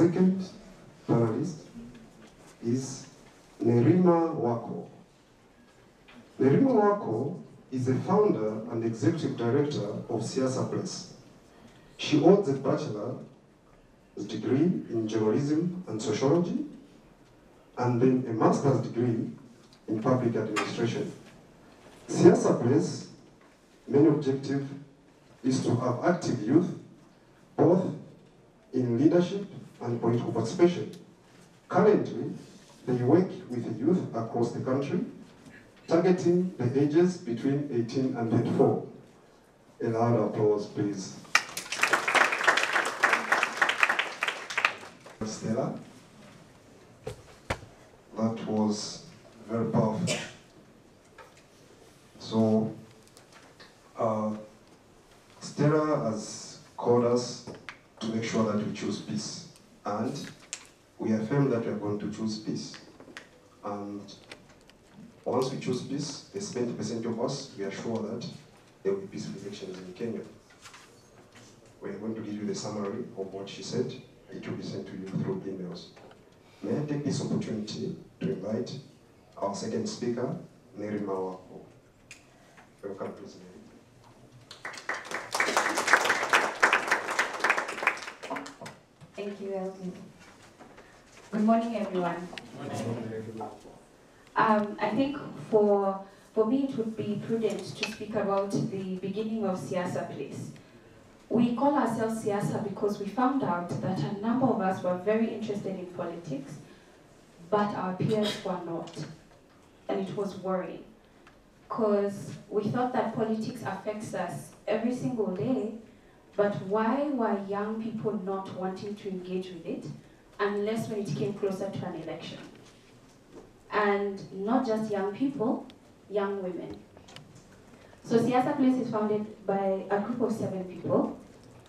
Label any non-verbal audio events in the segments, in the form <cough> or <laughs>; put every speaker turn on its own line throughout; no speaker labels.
second panelist is Nerima Wako. Nerima Wako is the founder and executive director of Siasa Place. She holds a bachelor's degree in journalism and sociology, and then a master's degree in public administration. Siasa Place main objective is to have active youth, both in leadership and political participation. Currently, they work with the youth across the country, targeting the ages between 18 and 24. A loud applause, please. Stella, that was very powerful. So, uh, Stella has called us to make sure that we choose peace. And we affirm that we are going to choose peace. And once we choose peace, the 70% of us, we are sure that there will be peaceful elections in Kenya. We are going to give you the summary of what she said. It will be sent to you through emails. May I take this opportunity to invite our second speaker, Nerima Wako. Welcome, please, Mary.
Thank you, Elton. Good morning, everyone. Um, I think for for me it would be prudent to speak about the beginning of Siasa Place. We call ourselves Siasa because we found out that a number of us were very interested in politics, but our peers were not. And it was worrying because we thought that politics affects us every single day, but why were young people not wanting to engage with it unless when it came closer to an election? And not just young people, young women. So Siasa Place is founded by a group of seven people.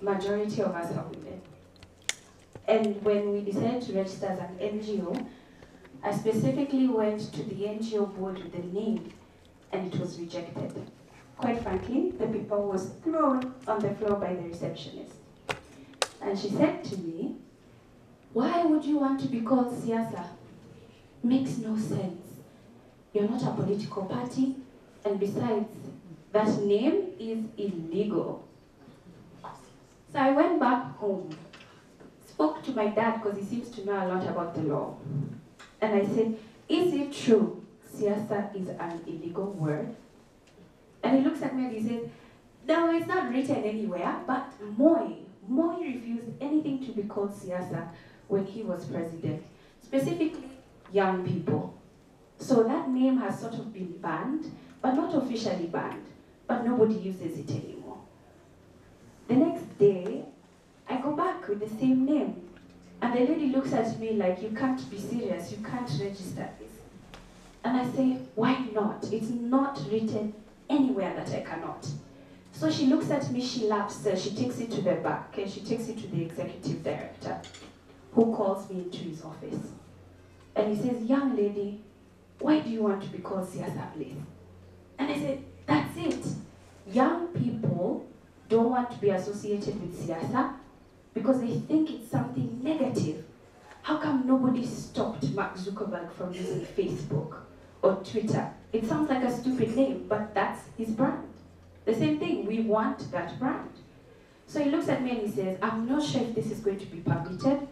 Majority of us are women. And when we decided to register as an NGO, I specifically went to the NGO board with the name and it was rejected. Quite frankly, the paper was thrown on the floor by the receptionist. And she said to me, why would you want to be called Siasa? Makes no sense. You're not a political party, and besides, that name is illegal. So I went back home, spoke to my dad because he seems to know a lot about the law. And I said, is it true siasa is an illegal word? And he looks at me and he says, no, it's not written anywhere, but Moi, Moi refused anything to be called siasa when he was president, specifically young people. So that name has sort of been banned, but not officially banned, but nobody uses it anymore. The next day, I go back with the same name. And the lady looks at me like, you can't be serious, you can't register this. And I say, why not? It's not written anywhere that I cannot. So she looks at me, she laughs, uh, she takes it to the back, and she takes it to the executive director, who calls me into his office. And he says, young lady, why do you want to be called Siasa Place? And I said, that's it. Young people don't want to be associated with Siasa because they think it's something negative. How come nobody stopped Mark Zuckerberg from using Facebook or Twitter? It sounds like a stupid name, but that's his brand. The same thing, we want that brand. So he looks at me and he says, I'm not sure if this is going to be permitted.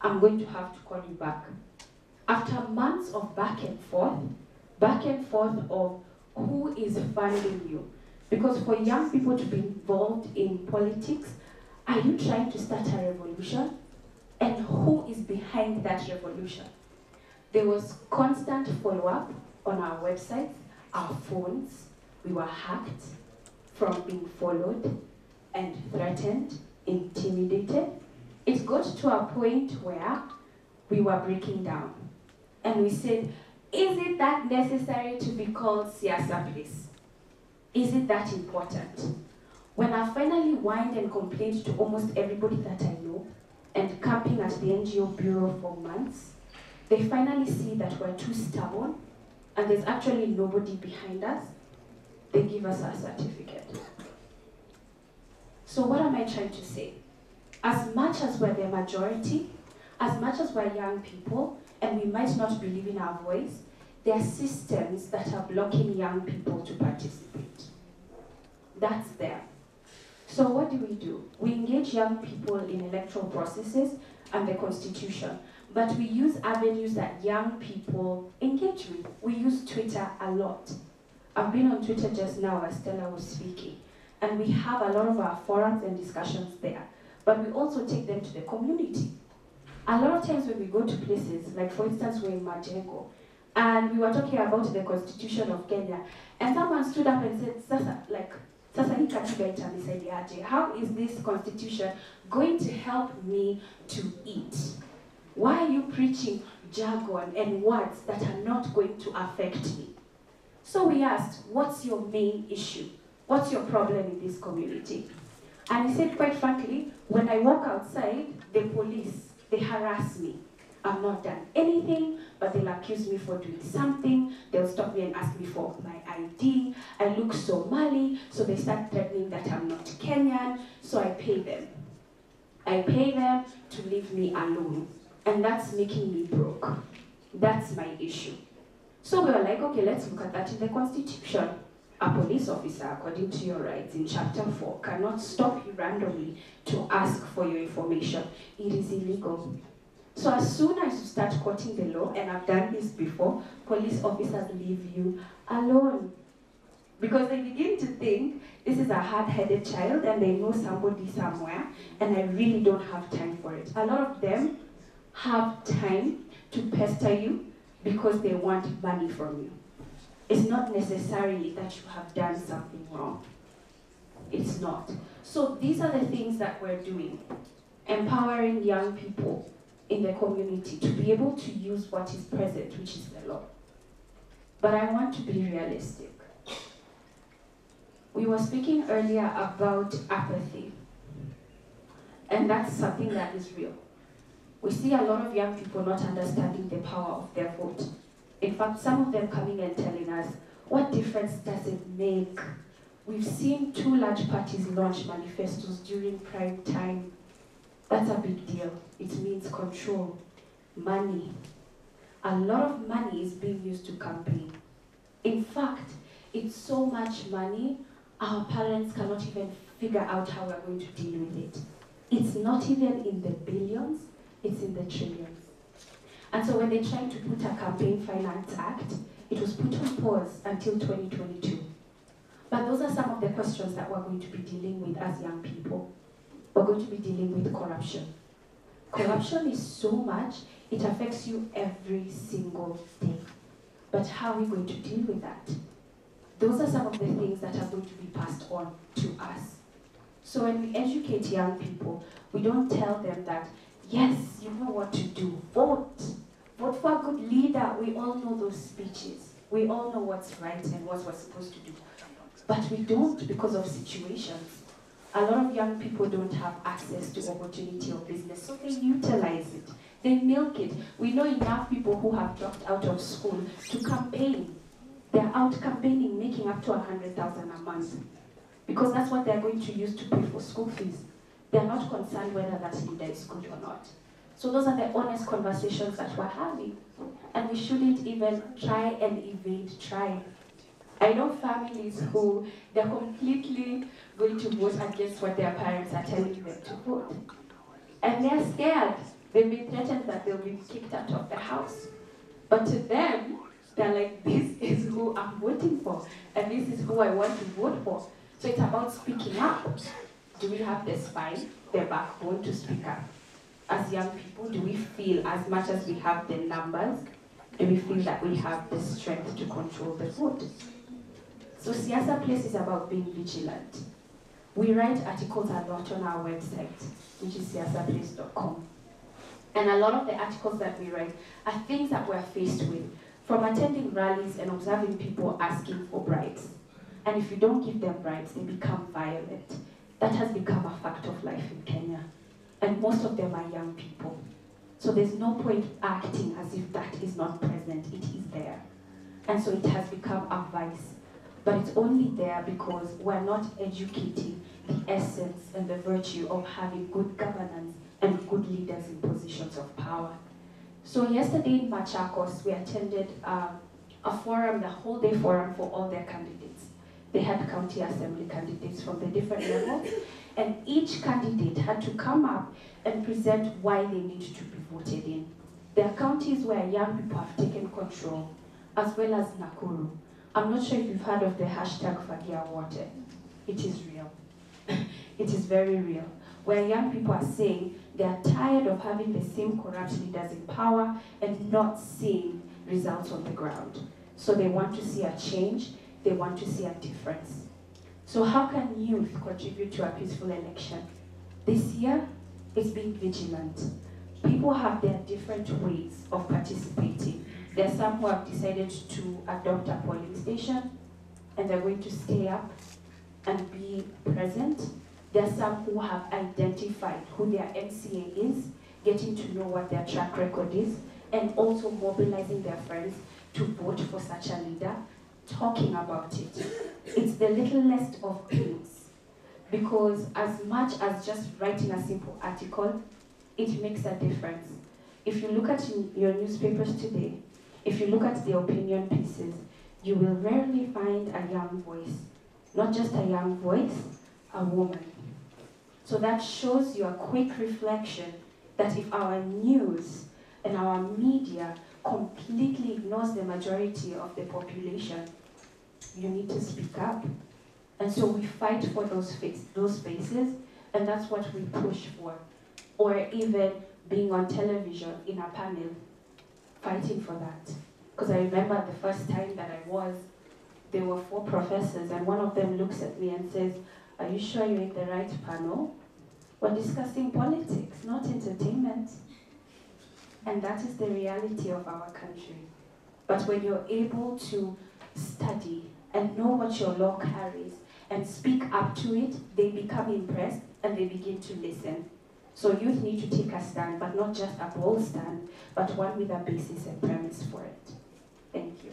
I'm going to have to call you back. After months of back and forth, back and forth of who is funding you. Because for young people to be involved in politics, are you trying to start a revolution? And who is behind that revolution? There was constant follow-up on our websites, our phones. We were hacked from being followed and threatened, intimidated. It got to a point where we were breaking down. And we said, is it that necessary to be called Siasa Place? Is it that important? When I finally whined and complained to almost everybody that I know, and camping at the NGO bureau for months, they finally see that we're too stubborn and there's actually nobody behind us. They give us our certificate. So what am I trying to say? As much as we're the majority, as much as we're young people and we might not believe in our voice, there are systems that are blocking young people to participate. That's there. So what do we do? We engage young people in electoral processes and the constitution, but we use avenues that young people engage with. We use Twitter a lot. I've been on Twitter just now as Stella was speaking, and we have a lot of our forums and discussions there, but we also take them to the community. A lot of times when we go to places, like for instance, we're in Majengo, and we were talking about the constitution of Kenya, and someone stood up and said, Sasa, like, sasa hii katiba itanisaidiaje? How is this constitution going to help me to eat? Why are you preaching jargon and words that are not going to affect me? So we asked, what's your main issue? What's your problem in this community? And he said, quite frankly, when I walk outside, the police, they harass me. I've not done anything, but they'll accuse me for doing something. They'll stop me and ask me for my ID. I look Somali, so they start threatening that I'm not Kenyan, so I pay them. I pay them to leave me alone. And that's making me broke. That's my issue. So we were like, okay, let's look at that in the Constitution. A police officer, according to your rights in Chapter 4, cannot stop you randomly to ask for your information. It is illegal. So as soon as you start quoting the law, and I've done this before, police officers leave you alone. Because they begin to think this is a hard-headed child and they know somebody somewhere, and I really don't have time for it. A lot of them have time to pester you because they want money from you. It's not necessarily that you have done something wrong. It's not. So these are the things that we're doing. Empowering young people in the community to be able to use what is present, which is the law. But I want to be realistic. We were speaking earlier about apathy, and that's something that is real. We see a lot of young people not understanding the power of their vote. In fact, some of them coming and telling us, what difference does it make? We've seen two large parties launch manifestos during prime time. That's a big deal. It means control, money. A lot of money is being used to campaign. In fact, it's so much money, our parents cannot even figure out how we're going to deal with it. It's not even in the billions, it's in the trillions. And so when they tried to put a campaign finance act, it was put on pause until 2022. But those are some of the questions that we're going to be dealing with as young people. We're going to be dealing with corruption. Corruption is so much, it affects you every single day. But how are we going to deal with that? Those are some of the things that are going to be passed on to us. So when we educate young people, we don't tell them that, yes, you know what to do, vote. Vote for a good leader. We all know those speeches. We all know what's right and what we're supposed to do. But we don't because of situations. A lot of young people don't have access to opportunity or business, so they utilize it. They milk it. We know enough people who have dropped out of school to campaign. They're out campaigning, making up to 100000 a month. Because that's what they're going to use to pay for school fees. They're not concerned whether that leader is good or not. So those are the honest conversations that we're having. And we shouldn't even try and evade trying. I know families who they're completely going to vote against what their parents are telling them to vote. And they're scared. They've been threatened that they'll be kicked out of the house. But to them, they're like, this is who I'm voting for, and this is who I want to vote for. So it's about speaking up. Do we have the spine, the backbone to speak up? As young people, do we feel as much as we have the numbers, do we feel that we have the strength to control the vote? So Siasa Place is about being vigilant. We write articles a lot on our website, which is siasaplace.com. And a lot of the articles that we write are things that we're faced with, from attending rallies and observing people asking for bribes. And if you don't give them bribes, they become violent. That has become a fact of life in Kenya. And most of them are young people. So there's no point acting as if that is not present. It is there. And so it has become a vice. But it's only there because we're not educating the essence and the virtue of having good governance and good leaders in positions of power. So yesterday in Machakos, we attended um, a forum, the whole day forum for all their candidates. They had county assembly candidates from the different levels, and each candidate had to come up and present why they need to be voted in. There are counties where young people have taken control, as well as Nakuru. I'm not sure if you've heard of the hashtag Fagia Wote. It is real. <laughs> it is very real. Where young people are saying they are tired of having the same corrupt leaders in power and not seeing results on the ground. So they want to see a change, they want to see a difference. So how can youth contribute to a peaceful election? This year, it's being vigilant. People have their different ways of participating. There are some who have decided to adopt a polling station and they're going to stay up and be present. There are some who have identified who their MCA is, getting to know what their track record is, and also mobilizing their friends to vote for such a leader, talking about it. It's the littlest of things. Because as much as just writing a simple article, it makes a difference. If you look at your newspapers today, if you look at the opinion pieces, you will rarely find a young voice. Not just a young voice, a woman. So that shows you a quick reflection that if our news and our media completely ignores the majority of the population, you need to speak up. And so we fight for those, face, those spaces, and that's what we push for. Or even being on television in a panel, fighting for that. Because I remember the first time that I was, there were four professors, and one of them looks at me and says, Are you sure you're in the right panel? We're discussing politics, not entertainment. And that is the reality of our country. But when you're able to study and know what your law carries and speak up to it, they become impressed and they begin to listen. So youth need to take a stand, but not just a bold stand, but one with a basis and premise for it. Thank you.